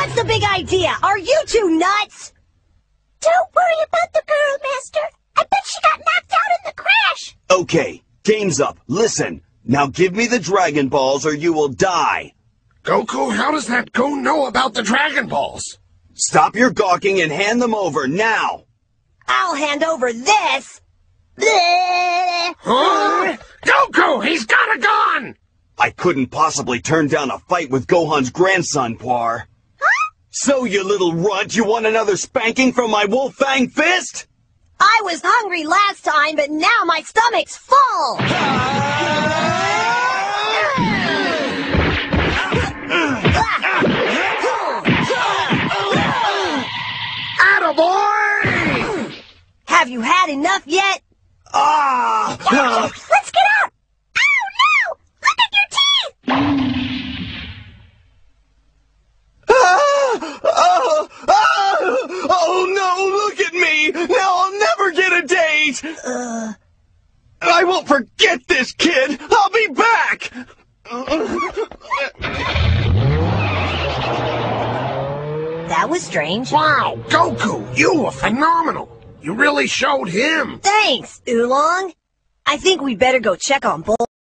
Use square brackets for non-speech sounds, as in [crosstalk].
What's the big idea? Are you two nuts? Don't worry about the girl, Master. I bet she got knocked out in the crash. Okay, game's up. Listen, now give me the Dragon Balls or you will die. Goku, how does that go know about the Dragon Balls? Stop your gawking and hand them over now. I'll hand over this. Huh? Goku, he's got a gun! I couldn't possibly turn down a fight with Gohan's grandson, Puar. So, you little runt, you want another spanking from my Wolf Fang fist? I was hungry last time, but now my stomach's full. Attaboy! Have you had enough yet? Ah! [laughs] a date! Uh, I won't forget this kid! I'll be back! That was strange. Wow, Goku, you were phenomenal. You really showed him. Thanks, Oolong. I think we better go check on Bull.